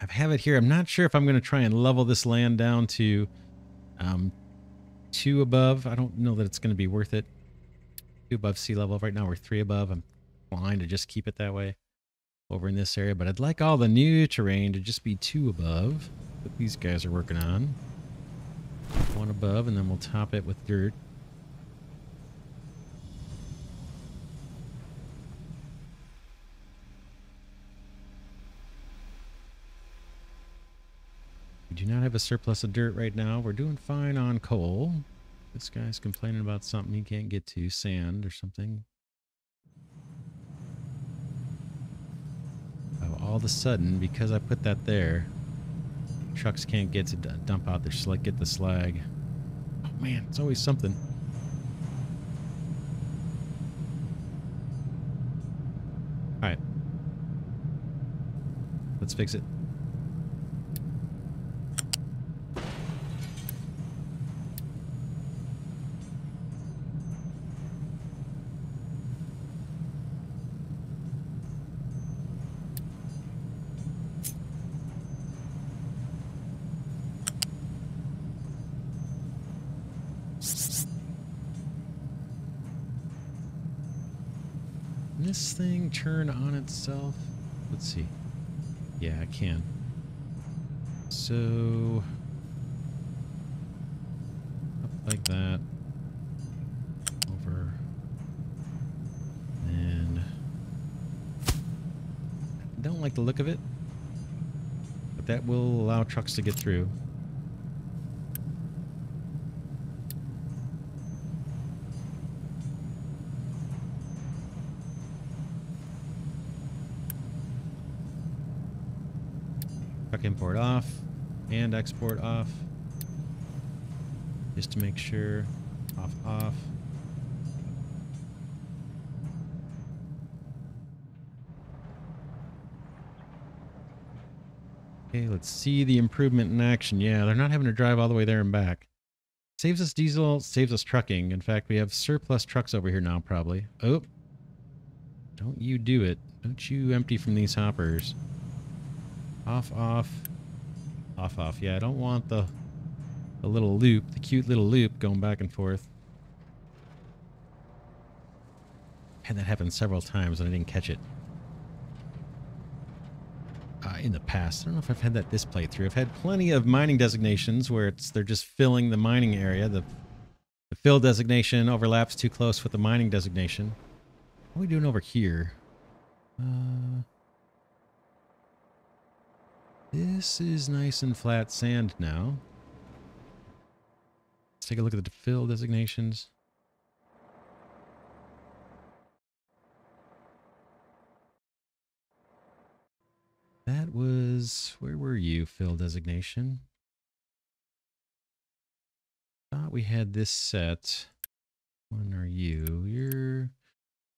I have it here. I'm not sure if I'm going to try and level this land down to um, two above. I don't know that it's going to be worth it. Two above sea level. Right now we're three above. I'm inclined to just keep it that way over in this area. But I'd like all the new terrain to just be two above that these guys are working on one above, and then we'll top it with dirt. We do not have a surplus of dirt right now. We're doing fine on coal. This guy's complaining about something he can't get to, sand or something. Oh, all of a sudden, because I put that there, trucks can't get to dump out their slag, get the slag. Oh man, it's always something. All right. Let's fix it. Turn on itself? Let's see. Yeah, I can. So... Up like that. Over. And... I don't like the look of it. But that will allow trucks to get through. Import off and export off just to make sure off off. Okay let's see the improvement in action. Yeah they're not having to drive all the way there and back. Saves us diesel saves us trucking. In fact we have surplus trucks over here now probably. Oh don't you do it. Don't you empty from these hoppers off, off. Off, off. Yeah, I don't want the, the little loop, the cute little loop going back and forth. Had that happen several times and I didn't catch it. Ah, in the past. I don't know if I've had that this playthrough. I've had plenty of mining designations where it's they're just filling the mining area. The, the fill designation overlaps too close with the mining designation. What are we doing over here? Uh, this is nice and flat sand now. Let's take a look at the fill designations. That was, where were you, fill designation? Thought we had this set. When are you? You're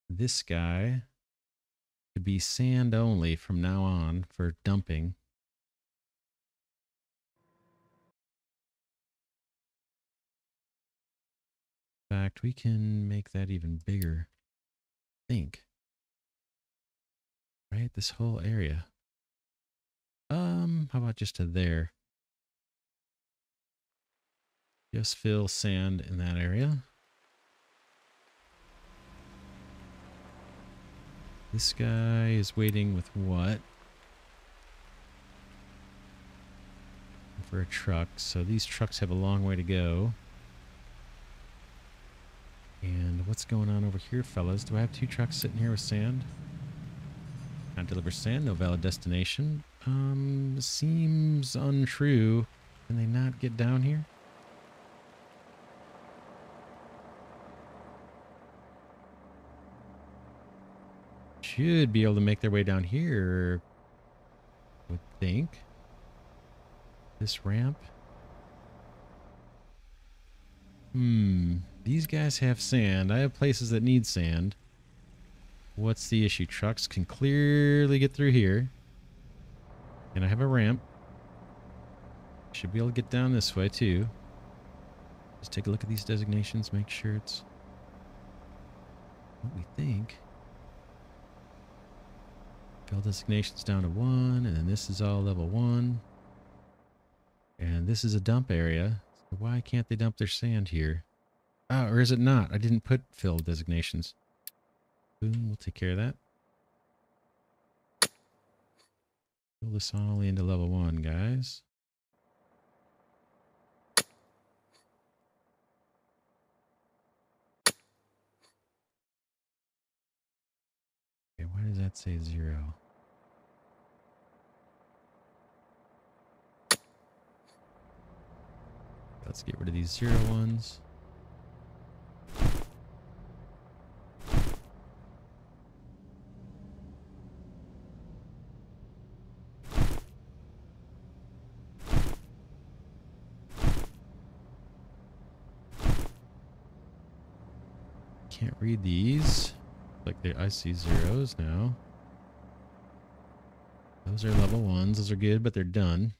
this guy to be sand only from now on for dumping. Fact, we can make that even bigger. think. Right? This whole area. Um, how about just to there? Just fill sand in that area. This guy is waiting with what? For a truck. So these trucks have a long way to go. And what's going on over here, fellas? Do I have two trucks sitting here with sand? Not deliver sand, no valid destination. Um, seems untrue. Can they not get down here? Should be able to make their way down here, would think. This ramp. Hmm. These guys have sand. I have places that need sand. What's the issue? Trucks can clearly get through here. And I have a ramp. Should be able to get down this way too. Just take a look at these designations, make sure it's what we think. Fill designations down to one, and then this is all level one. And this is a dump area. So why can't they dump their sand here? Ah, or is it not? I didn't put fill designations. Boom, we'll take care of that. Fill this all into level one, guys. Okay, why does that say zero? Let's get rid of these zero ones. Can't read these. Like they, I see zeros now. Those are level ones. Those are good, but they're done.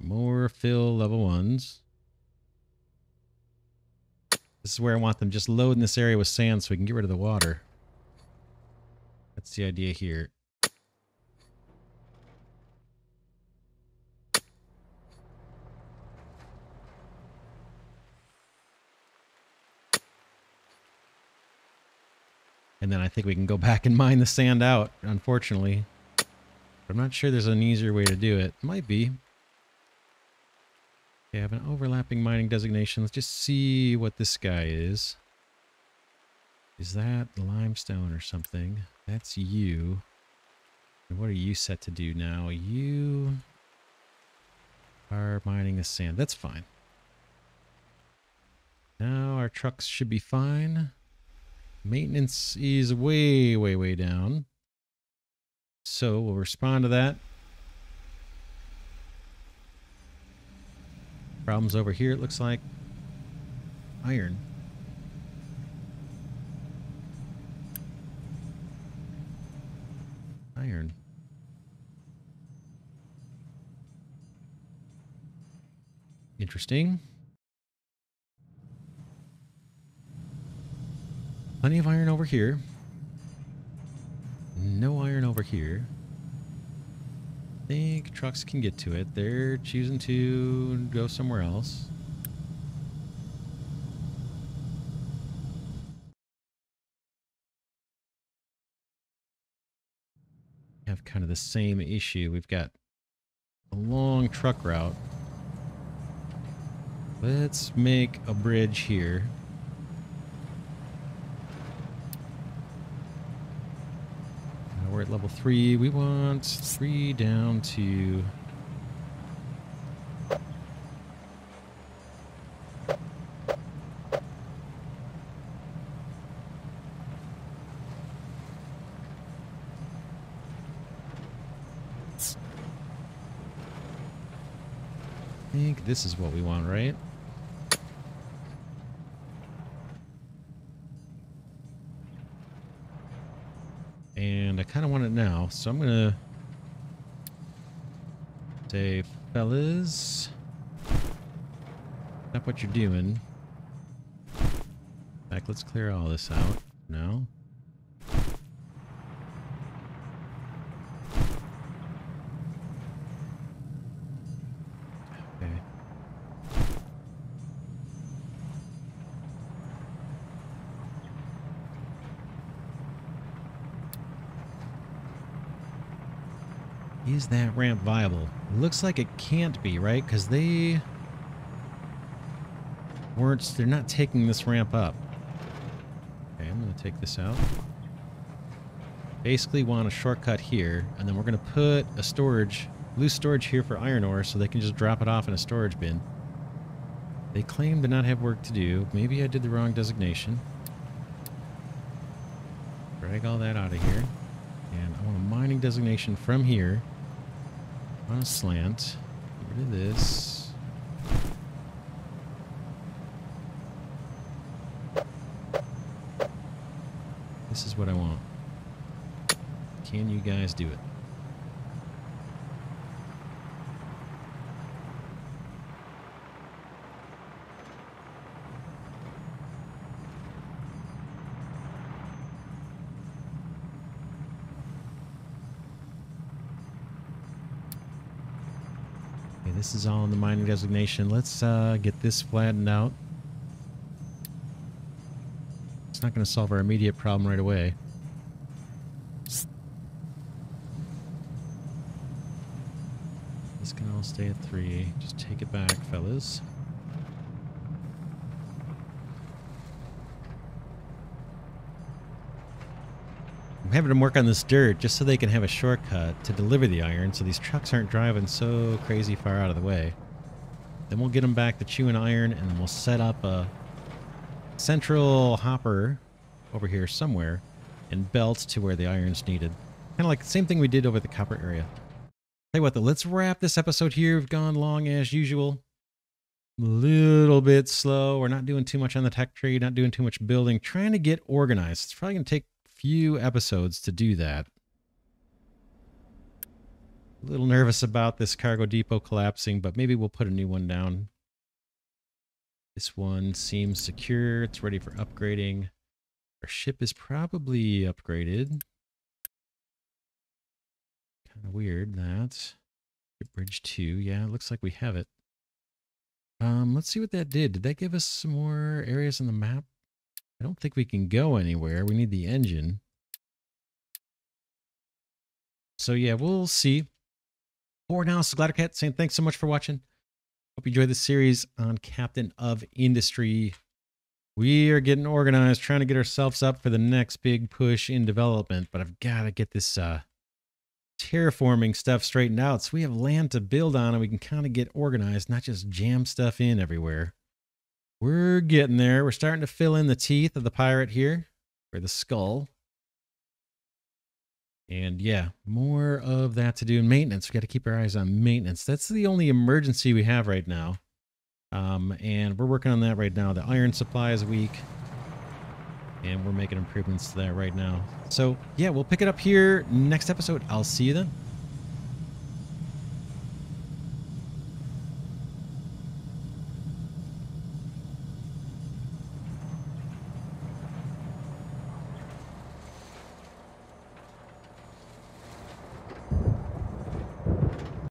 More fill level ones. This is where I want them just loading this area with sand so we can get rid of the water. That's the idea here. And then I think we can go back and mine the sand out, unfortunately. I'm not sure there's an easier way to do it. Might be. Okay, I have an overlapping mining designation. Let's just see what this guy is. Is that limestone or something? That's you. And what are you set to do now? You are mining the sand. That's fine. Now our trucks should be fine. Maintenance is way, way, way down. So we'll respond to that. Problems over here, it looks like. Iron. Iron. Interesting. Plenty of iron over here. No iron over here. I think trucks can get to it. They're choosing to go somewhere else. have kind of the same issue. We've got a long truck route. Let's make a bridge here. Now we're at level three. We want three down to I think this is what we want, right? And I kind of want it now, so I'm to say, fellas, stop what you're doing. In fact, let's clear all this out. No? That ramp viable? looks like it can't be, right? Because they weren't, they're not taking this ramp up. Okay, I'm going to take this out. Basically want a shortcut here, and then we're going to put a storage, loose storage here for iron ore so they can just drop it off in a storage bin. They claim to not have work to do. Maybe I did the wrong designation. Drag all that out of here. And I want a mining designation from here on a slant. Get rid of this. This is what I want. Can you guys do it? This is all in the mining designation. Let's uh, get this flattened out. It's not going to solve our immediate problem right away. This can all stay at three. Just take it back, fellas. Having them work on this dirt just so they can have a shortcut to deliver the iron so these trucks aren't driving so crazy far out of the way. Then we'll get them back to chewing iron and then we'll set up a central hopper over here somewhere and belt to where the iron's needed. Kind of like the same thing we did over the copper area. Tell you what, though, let's wrap this episode here. We've gone long as usual. A little bit slow. We're not doing too much on the tech tree, not doing too much building, trying to get organized. It's probably going to take few episodes to do that. A little nervous about this cargo depot collapsing, but maybe we'll put a new one down. This one seems secure. It's ready for upgrading. Our ship is probably upgraded. Kind of weird that. Bridge 2. Yeah, it looks like we have it. Um, let's see what that did. Did that give us some more areas on the map? I don't think we can go anywhere. We need the engine. So yeah, we'll see. For now, it's Glidercat saying thanks so much for watching. Hope you enjoyed this series on Captain of Industry. We are getting organized, trying to get ourselves up for the next big push in development, but I've got to get this uh, terraforming stuff straightened out so we have land to build on and we can kind of get organized, not just jam stuff in everywhere. We're getting there. We're starting to fill in the teeth of the pirate here, or the skull. And yeah, more of that to do in maintenance. We got to keep our eyes on maintenance. That's the only emergency we have right now. Um, and we're working on that right now. The iron supply is weak. And we're making improvements to that right now. So yeah, we'll pick it up here next episode. I'll see you then.